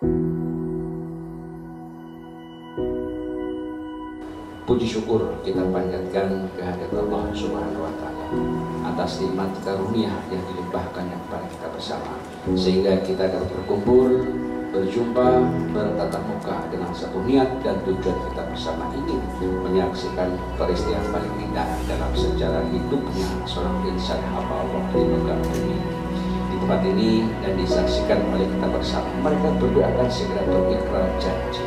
Puji syukur kita panjatkan kehadirat Allah Subhanahu wa taala atas nikmat karunia yang dilimpahkan kepada kita bersama sehingga kita dapat berkumpul berjumpa bertatap muka dengan satu niat dan tujuan kita bersama ini menyaksikan peristiwa paling indah dalam sejarah hidupnya seorang insan hamba Allah di bumi di tempat ini dan disaksikan oleh kita bersama mereka berdua akan segera berikrar janji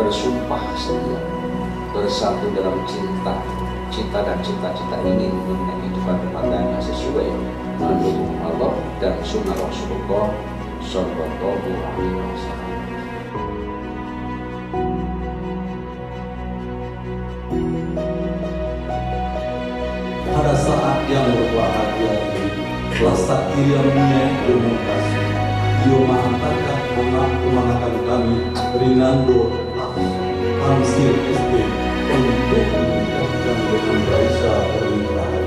bersumpah setia bersatu dalam cinta cinta dan cita-cita ingin mengenai kehidupan rumah tangga sesuai mendukung Allah dan sunnah Rasulullah Sallallahu Alaihi Wasallam. Pada saat yang berbahagia ini, rasa iriamnya demokrasi. Dia mengatakan anak kemanakan kami, Rinaldo Hamsir SD, untuk meningkatkan dengan Raisa pernikahan.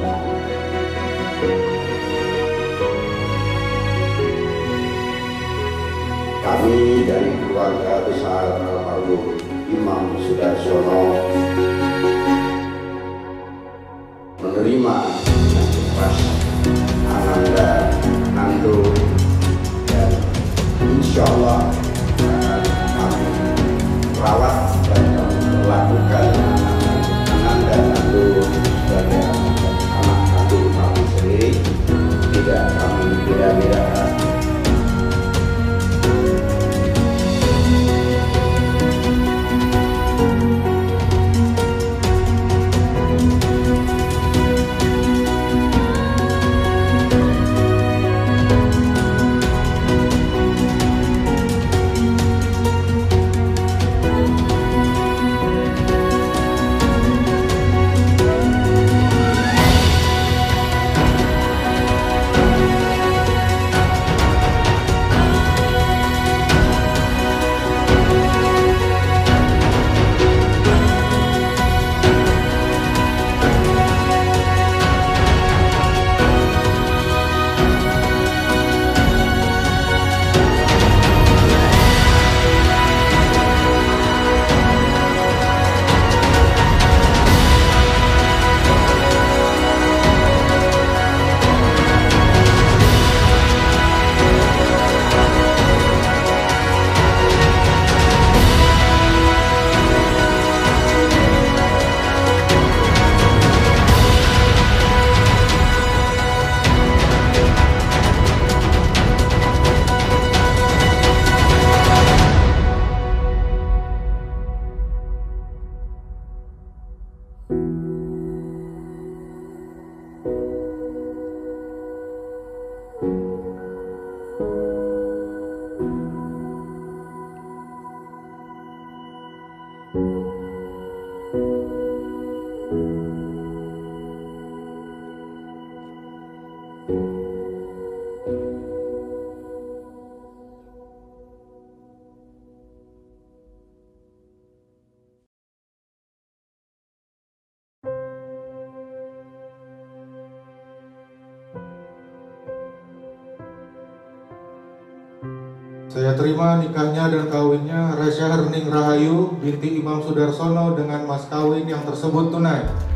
Kami dari keluarga besar almarhum Imam Sudarsono menerima dengan ikhlas Ananda Nando dan insya Allah akan kami rawat dan kami Saya terima nikahnya dan kawinnya Rasya Herning Rahayu binti Imam Sudarsono dengan mas kawin yang tersebut tunai.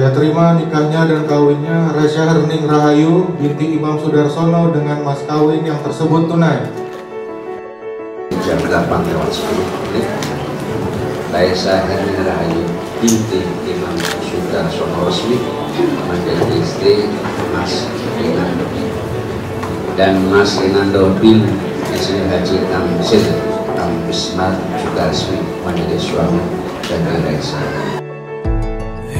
Saya terima nikahnya dan kawinnya Resya Herning Rahayu binti Imam Sudarsono dengan mas kawin yang tersebut tunai. Jam 8 lewat 10 menit, Raisa Herning Rahayu binti Imam Sudarsono resmi menjadi istri Mas Rinando dan Mas Rinando bin Ismail Haji Tamsil Tamsmar juga resmi menjadi suami dan Resya.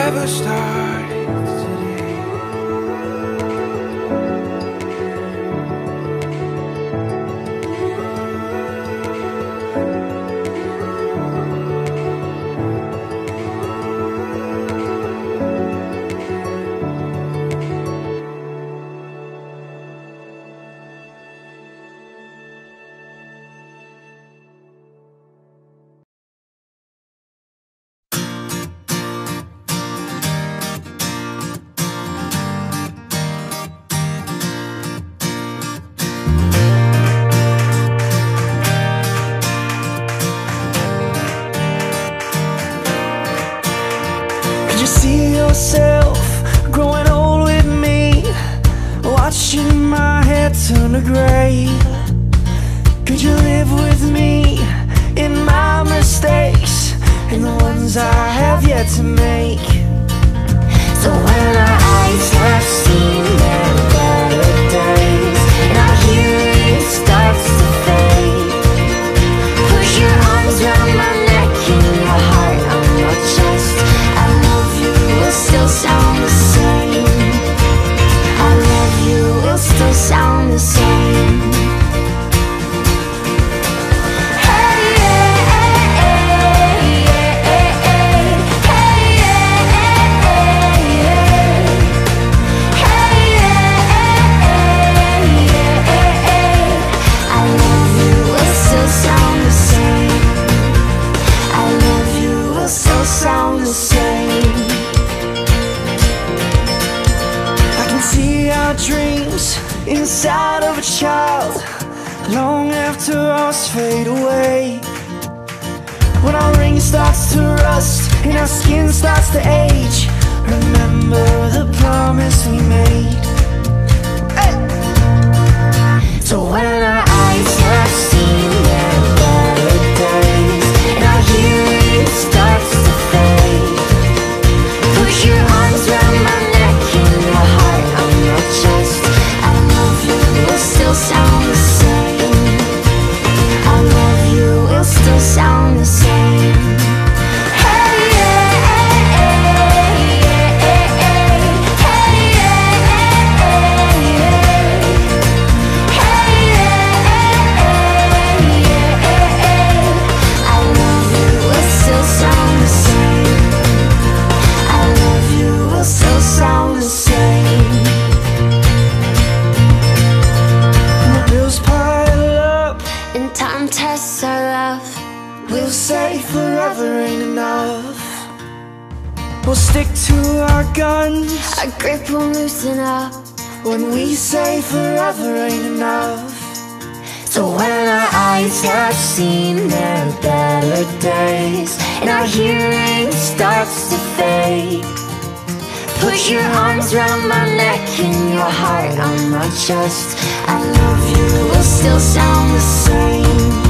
never stop. I have yet to make? So when our eyes have seen their and our hearing starts to fade, your arms around my neck and your heart on chest. I love you will still sound the same. I love you will still sound the same. When our ring starts to rust and our skin starts to age, remember the promise we made. Love, we'll say forever ain't enough. We'll stick to our guns. Our grip will loosen up when we say forever ain't enough. So when our eyes have seen their better days and our hearing starts to fade, put your arms around my neck and your heart on my chest. I love you will still sound the same.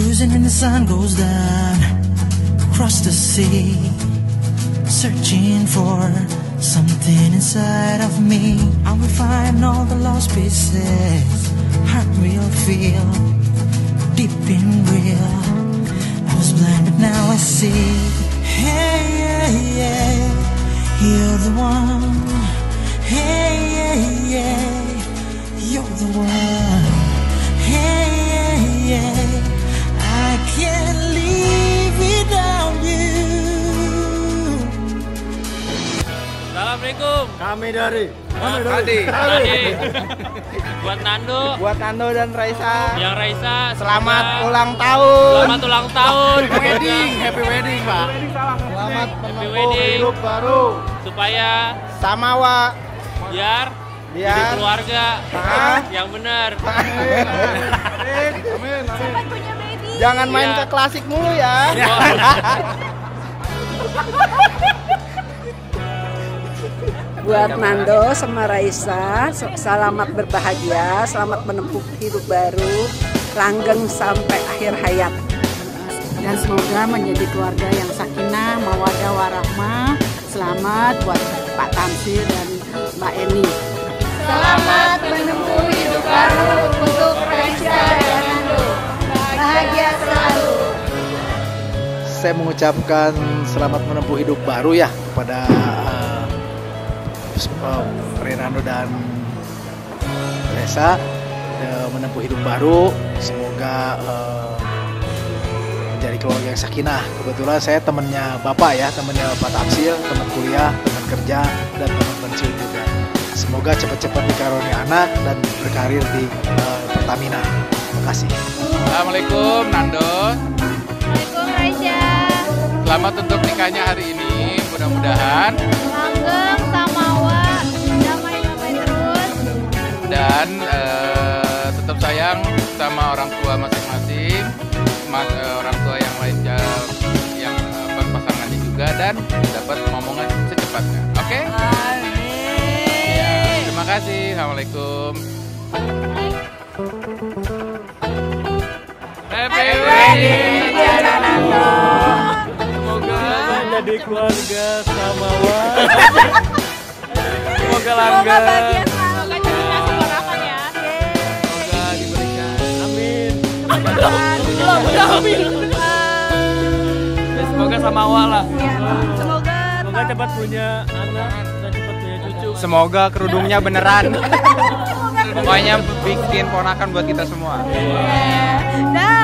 Cruising and the sun goes down across the sea, searching for something inside of me. I will find all the lost pieces, heart will feel deep in real. I was blind, but now I see. Hey, yeah, yeah, you're the one. Hey, yeah, yeah, you're the one. Assalamualaikum. Kami dari Tadi. Tadi. Buat Nando, buat Nando dan Raisa. yang Raisa, Selamat semoga- ulang tahun. Selamat ulang tahun. wedding, happy wedding, Pak. Selamat Happy menempuh hidup baru. Supaya Sama wa. biar Biar. jadi keluarga Hah? yang benar. Amin. Amin. Jangan main Iya. ke klasik mulu ya. Buat Nando sama Raisa, selamat berbahagia, selamat menempuh hidup baru, langgeng sampai akhir hayat. dan semoga menjadi keluarga yang sakinah, mawadah, warahmah. Selamat buat Pak Tamsir dan Mbak Eni. Selamat menempuh hidup baru untuk Raisa dan Nando. Bahagia selalu. Saya mengucapkan selamat menempuh hidup baru ya kepada Fernando dan Reza eh, menempuh hidup baru. Semoga eh, menjadi keluarga yang sakinah. Kebetulan saya temennya bapak ya temennya bapak taksil teman kuliah teman kerja dan teman pensiun juga. Semoga cepat-cepat dikaruniai anak dan berkarir di eh, Pertamina. Terima kasih. Assalamualaikum Nando. Assalamualaikum Raisya selamat untuk nikahnya hari ini. Mudah-mudahan. Langgeng. dan uh, tetap sayang sama orang tua masing-masing mas, uh, orang tua yang lain uh, yang eh, uh, berpasangannya juga dan dapat ngomongan secepatnya. Oke? Okay? ya, terima kasih. Assalamualaikum. Happy wedding, Semoga jadi keluarga sama Semoga langgeng. Semoga sama awal lah. Iya, semoga semoga cepat punya anak dan cepat punya cucu. Semoga kerudungnya beneran. Pokoknya bikin ponakan buat kita semua. Iya. Dah.